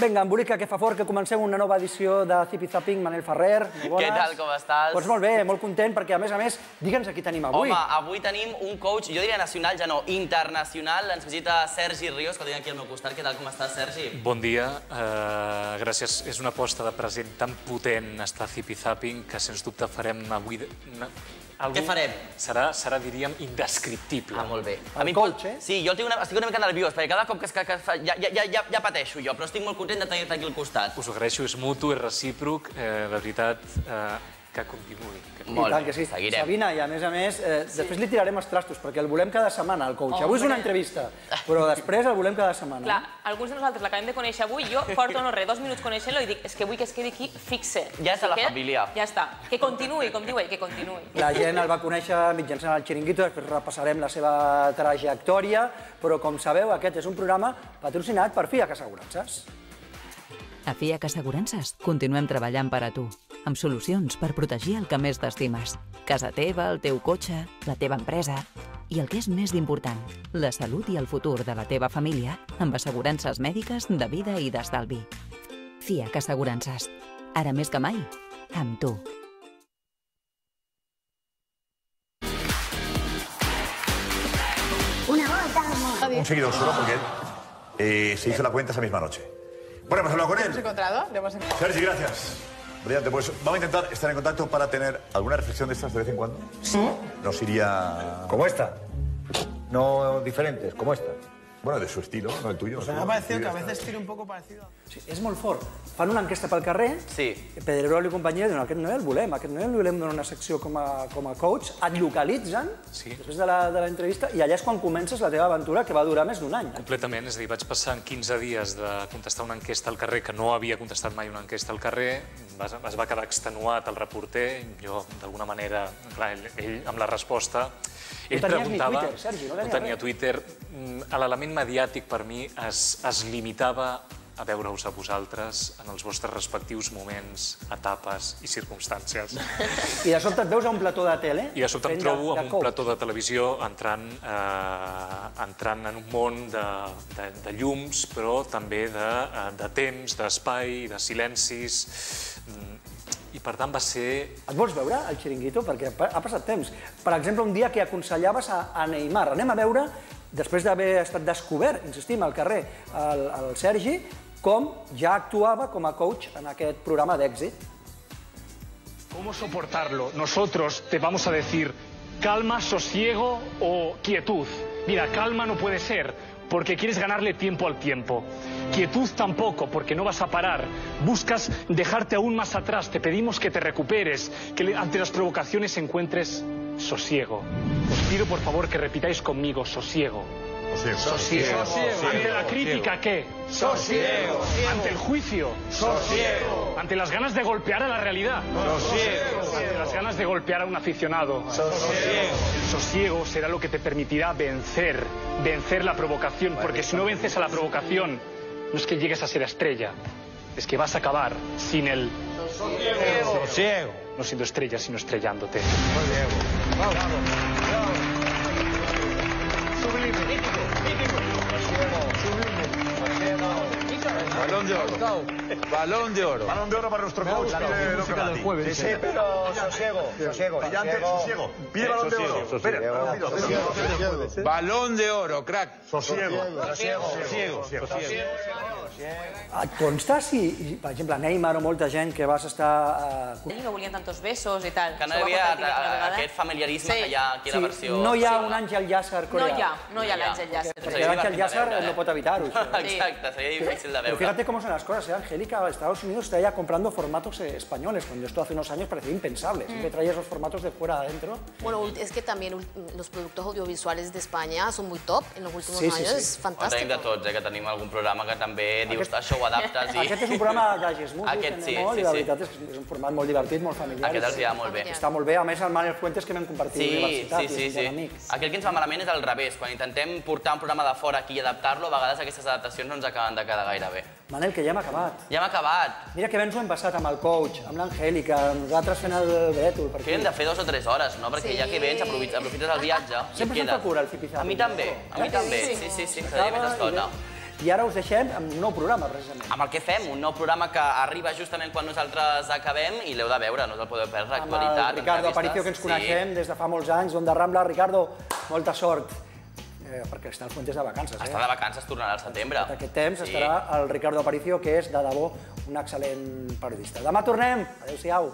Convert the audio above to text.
Vinga, embolica, que fa fort que comencem una nova edició de Zipi Zapping. Manel Ferrer, molt bones. Què tal, com estàs? Doncs molt bé, molt content, perquè a més a més, digue'ns a qui tenim avui. Home, avui tenim un coach, jo diria nacional, ja no, internacional. Ens visita Sergi Ríos, que el tinc aquí al meu costat. Què tal, com estàs, Sergi? Bon dia, uh, gràcies. És una aposta de present tan potent estar Zipi Zapping que sens dubte farem avui... Una, algú Què farem? Serà, serà, diríem, indescriptible. Ah, molt bé. El coach, eh? Sí, jo tinc una, estic una mica nerviós, perquè cada cop que, es- que, que fa, ja, ja, ja, ja, ja pateixo jo, però estic molt content de tenir-te aquí al costat. Us ho agraeixo, és mutu, és recíproc. Eh, de veritat, eh, que continuï. Que... I Molt tant bé, que sí. seguirem. Sabina, i a més a més, eh, després li tirarem els trastos, perquè el volem cada setmana, el coach. Avui és una entrevista, però després el volem cada setmana. Clar, alguns de nosaltres l'acabem de conèixer avui, jo porto no res, dos minuts coneixent-lo i dic, és que vull que es quedi aquí fixe. Ja és a la queda, família. Ja està. Que continuï, com diu ell, que continuï. La gent el va conèixer mitjançant el Chiringuito, després repassarem la seva trajectòria, però com sabeu, aquest és un programa patrocinat per FIAC Assegurances. A FIAC Assegurances continuem treballant per a tu, amb solucions per protegir el que més t'estimes. Casa teva, el teu cotxe, la teva empresa... I el que és més important, la salut i el futur de la teva família amb assegurances mèdiques de vida i d'estalvi. FIAC Assegurances. Ara més que mai, amb tu. Una un seguidor solo porque eh, se hizo la cuenta esa misma noche. Bueno, hemos hablado con él. encontrado? ¿Le hemos encontrado? Sergi, gracias. Brillante, pues vamos a intentar estar en contacto para tener alguna reflexión de estas de vez en cuando. Nos iría... Como esta. No diferentes, como esta. Bueno, de su estilo, no el tuyo. Me ha parecido que a veces tiene un poco parecido. Sí, és molt fort. Fan una enquesta pel carrer, Sí. Pedrerol i companyia diuen aquest noi el volem, aquest noi el volem donar una secció com a, com a coach, et localitzen Sí. després de la- de l'entrevista i allà és quan comences la teva aventura que va durar més d'un any. Completament, és a dir, vaig passar en 15 dies de contestar una enquesta al carrer, que no havia contestat mai una enquesta al carrer, es, es va quedar extenuat el reporter, jo d'alguna manera, clar, ell, ell amb la resposta, ell tenies ni preguntava... Twitter, Sergi, no no tenies tenia res. Twitter. Mm, L'element mediàtic per mi es, es limitava a veure-us a vosaltres en els vostres respectius moments, etapes i circumstàncies. I de sobte et veus a un plató de tele I de sobte em trobo de, en un plató de televisió entrant, eh, entrant en un món de, de, de llums, però també de, eh, de temps, d'espai, de silencis... I per tant va ser... Et vols veure, el xiringuito? Perquè ha passat temps. Per exemple, un dia que aconsellaves a, a Neymar. Anem a veure, després d'haver estat descobert, insistim, al carrer, el, el Sergi, com ja actuava com a coach en aquest programa d'èxit. ¿Cómo soportarlo? Nosotros te vamos a decir calma, sosiego o quietud. Mira, calma no puede ser porque quieres ganarle tiempo al tiempo. Quietud tampoco porque no vas a parar. Buscas dejarte aún más atrás. Te pedimos que te recuperes, que ante las provocaciones encuentres sosiego. Os pido por favor que repitáis conmigo sosiego. Sosiego. Ante la crítica, ¿qué? Sosiego. Ante el juicio. Sosiego. Ante las ganas de golpear a la realidad. Sosiego. Ante las ganas de golpear a un aficionado. El sosiego será lo que te permitirá vencer, vencer la provocación, porque si no vences a la provocación, no es que llegues a ser estrella, es que vas a acabar sin el Sosiego. no siendo estrella, sino estrellándote. Balón de oro. Balón de oro. Balón de oro para nuestro coach. Pide ti. Sí, pero sosiego, sosiego. Brillante, sosiego. Pide balón de oro. Espera. Balón de oro, crack. Sosiego. Sosiego. Et consta si, per exemple, Neymar o molta gent que vas estar... Eh, Ell no volien tantos besos i tal. Que no hi havia aquest familiarisme que hi ha aquí a la versió... no hi ha un Àngel Llàcer coreà. no hi ha No hi ha. l'Àngel Llàcer. Perquè Seria l'Àngel Llàcer no pot evitar-ho. Exacte, sería difícil de veure. fíjate cómo son las cosas, ¿eh, Angélica? Estados Unidos está ya comprando formatos eh, españoles, cuando esto hace unos años parecía impensable. Siempre traía esos formatos de fuera adentro. Bueno, es que también los productos audiovisuales de España son muy top en los últimos Sí, sí, años. sí. Es En tenim fantástico. de tots, eh, que tenim algun programa que també dius, això ho adaptes i... Aquest és un programa de Gesmus, Aquest sí, molt, sí, i la sí. veritat és que és un format molt divertit, molt familiar. Aquest i els hi va molt bé. Està molt bé, a més el Manel Fuentes que vam compartir Sí, universitat sí, i sí, és un sí. bon amic. Aquell que ens va malament és al revés. Quan intentem portar un programa de fora aquí i adaptar-lo, a vegades aquestes adaptacions no ens acaben de quedar gaire bé. Manel, que ja hem acabat. Ja hem acabat. Mira que bé ens ho hem passat amb el coach, amb l'Angèlica, amb nosaltres fent el Bètol. Per Que hem de fer dos o tres hores, no? Perquè Sí. ja que vens, aprofites, aprofites el viatge i et Sempre se'n quedes. fa cura, el Zipizapi. A mi també, a mi també. Sí, sí, sí, seria més estona. I ara us deixem amb un nou programa, precisament. Amb el que fem, un nou programa que arriba justament quan nosaltres acabem i l'heu de veure, no us el podeu perdre, Amb actualitat, el Ricardo. Aparicio, que ens coneixem des de fa molts anys, d'Onda Rambla. Ricardo, molta sort, eh, perquè està al Fuentes de vacances. Eh? Està de vacances, tornarà al setembre. Tot aquest temps estarà el Ricardo Aparicio, que és de debò un excel·lent periodista. Demà tornem. Adéu-siau.